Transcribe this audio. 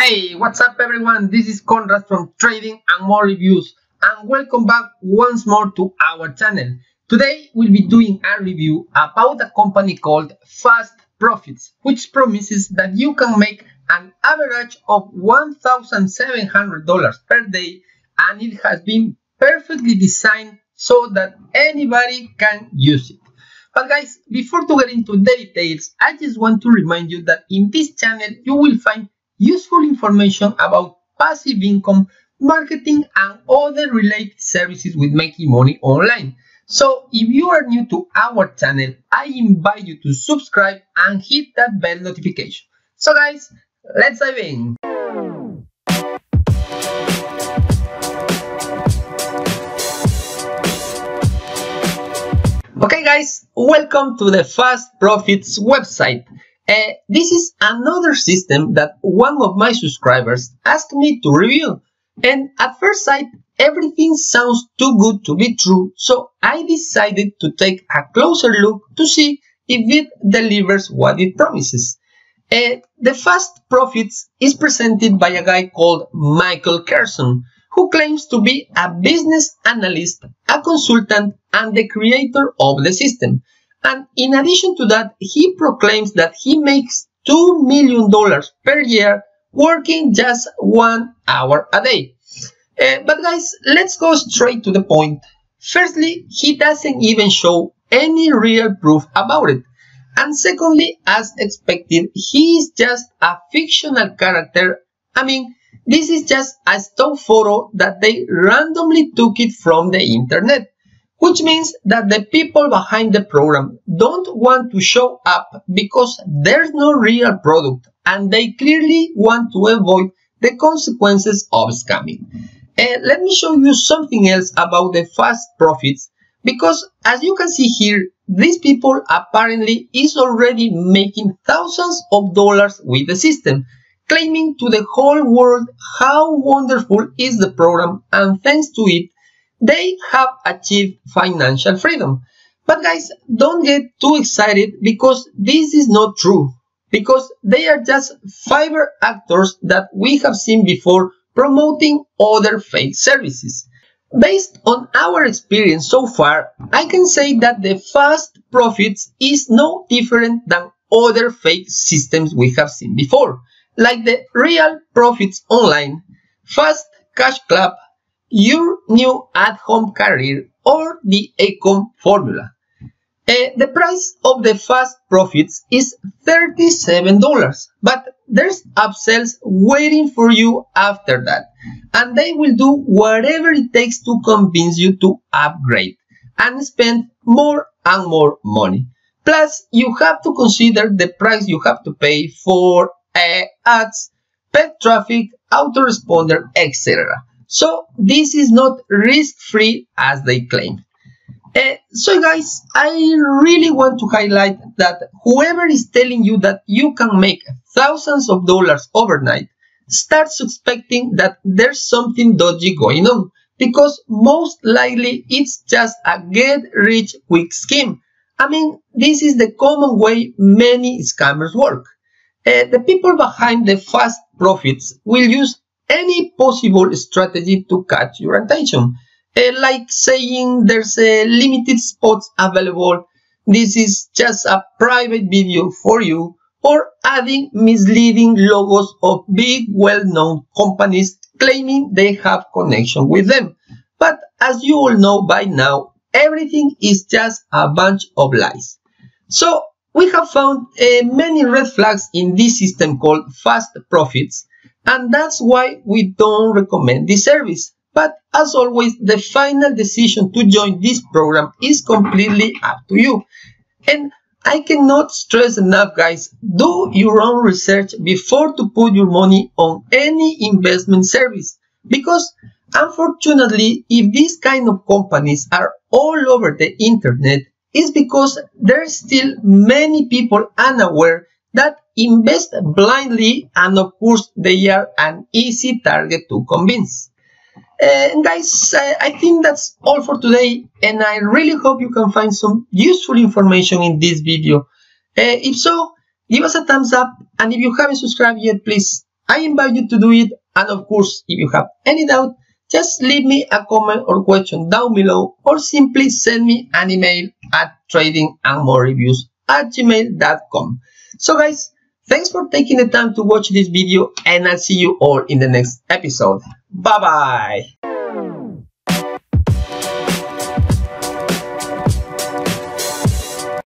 Hey, what's up everyone? This is Konrad from Trading and More Reviews and welcome back once more to our channel. Today we'll be doing a review about a company called Fast Profits which promises that you can make an average of $1,700 per day and it has been perfectly designed so that anybody can use it. But guys, before to get into the details, I just want to remind you that in this channel you will find useful information about passive income, marketing, and other related services with making money online. So if you are new to our channel, I invite you to subscribe and hit that bell notification. So guys, let's dive in. Okay guys, welcome to the Fast Profits website. Uh, this is another system that one of my subscribers asked me to review. And at first sight, everything sounds too good to be true, so I decided to take a closer look to see if it delivers what it promises. Uh, the Fast Profits is presented by a guy called Michael Carson, who claims to be a business analyst, a consultant, and the creator of the system. And in addition to that, he proclaims that he makes $2 million per year working just one hour a day. Uh, but guys, let's go straight to the point. Firstly, he doesn't even show any real proof about it. And secondly, as expected, he is just a fictional character. I mean, this is just a stock photo that they randomly took it from the internet, which means that the people behind the program don't want to show up because there's no real product and they clearly want to avoid the consequences of scamming. Uh, let me show you something else about the fast profits because as you can see here, these people apparently is already making thousands of dollars with the system claiming to the whole world how wonderful is the program and thanks to it, they have achieved financial freedom. But guys, don't get too excited because this is not true. Because they are just Fiverr actors that we have seen before promoting other fake services. Based on our experience so far, I can say that the fast profits is no different than other fake systems we have seen before like the Real Profits Online, Fast Cash Club, Your New At-Home Career, or the Ecom Formula. Uh, the price of the Fast Profits is $37, but there's upsells waiting for you after that, and they will do whatever it takes to convince you to upgrade and spend more and more money. Plus, you have to consider the price you have to pay for uh, ads, pet traffic, autoresponder, etc. So this is not risk-free as they claim. Uh, so guys, I really want to highlight that whoever is telling you that you can make thousands of dollars overnight start suspecting that there's something dodgy going on because most likely it's just a get rich quick scheme. I mean, this is the common way many scammers work. Uh, the people behind the fast profits will use any possible strategy to catch your attention. Uh, like saying there's a limited spots available, this is just a private video for you, or adding misleading logos of big well-known companies claiming they have connection with them. But as you all know by now, everything is just a bunch of lies. So we have found uh, many red flags in this system called fast profits and that's why we don't recommend this service. But as always, the final decision to join this program is completely up to you. And I cannot stress enough guys, do your own research before to put your money on any investment service. Because unfortunately, if these kind of companies are all over the internet, is because there's still many people unaware that invest blindly and of course they are an easy target to convince. And guys, uh, I think that's all for today and I really hope you can find some useful information in this video. Uh, if so, give us a thumbs up and if you haven't subscribed yet, please I invite you to do it. And of course, if you have any doubt, just leave me a comment or question down below or simply send me an email at tradingandmorereviews at gmail.com. So guys, thanks for taking the time to watch this video and I'll see you all in the next episode. Bye bye!